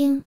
You.